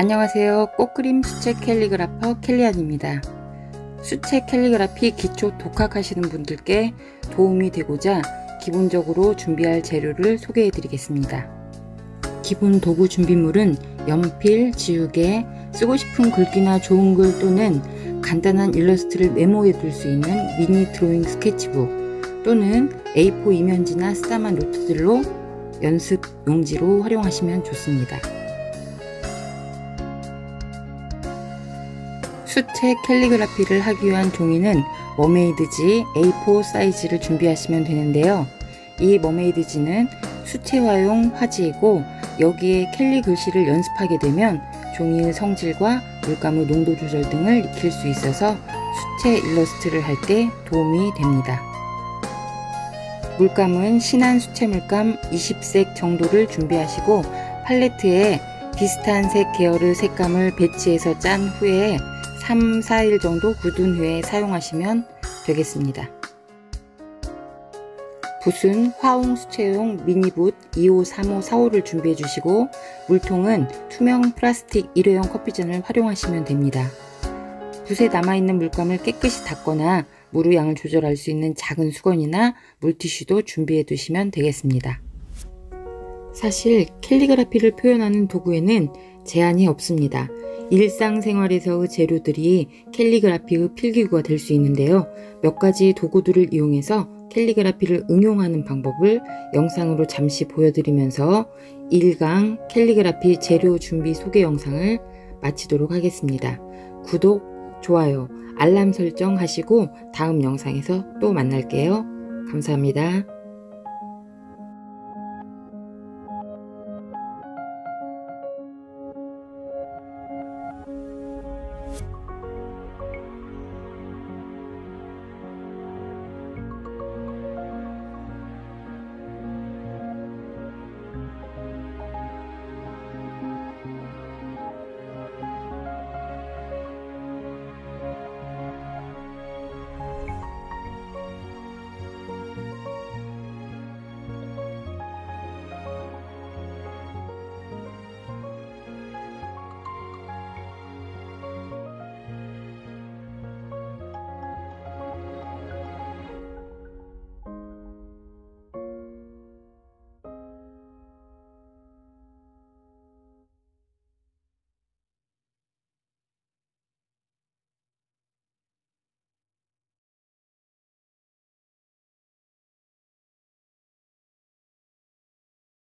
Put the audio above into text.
안녕하세요. 꽃그림 수채 calligrapher 캘리안입니다. 수채 캘리그라피 기초 독학하시는 분들께 도움이 되고자 기본적으로 준비할 재료를 소개해 드리겠습니다. 기본 도구 준비물은 연필, 지우개, 쓰고 싶은 글귀나 좋은 글 또는 간단한 일러스트를 메모해 둘 수 있는 미니 드로잉 스케치북 또는 A4 이면지나 쓰다만 노트들로 연습 용지로 활용하시면 좋습니다. 수채 캘리그라피를 하기 위한 종이는 머메이드지 A4 사이즈를 준비하시면 되는데요. 이 머메이드지는 수채화용 화지이고 여기에 캘리 글씨를 연습하게 되면 종이의 성질과 물감의 농도 조절 등을 익힐 수 있어서 수채 일러스트를 할 때 도움이 됩니다. 물감은 진한 수채 물감 20색 정도를 준비하시고 팔레트에 비슷한 색 계열의 색감을 배치해서 짠 후에 3, 4일 정도 굳은 후에 사용하시면 되겠습니다. 붓은 화홍 수채용 미니붓 25, 35, 45를 준비해 주시고 물통은 투명 플라스틱 일회용 커피잔을 활용하시면 됩니다. 붓에 남아있는 물감을 깨끗이 닦거나 물의 양을 조절할 수 있는 작은 수건이나 물티슈도 준비해 두시면 되겠습니다. 사실 캘리그라피를 표현하는 도구에는 제한이 없습니다. 일상생활에서의 재료들이 캘리그라피의 필기구가 될 수 있는데요. 몇 가지 도구들을 이용해서 캘리그라피를 응용하는 방법을 영상으로 잠시 보여드리면서 1강 캘리그라피 재료 준비 소개 영상을 마치도록 하겠습니다. 구독, 좋아요, 알람 설정 하시고 다음 영상에서 또 만날게요. 감사합니다.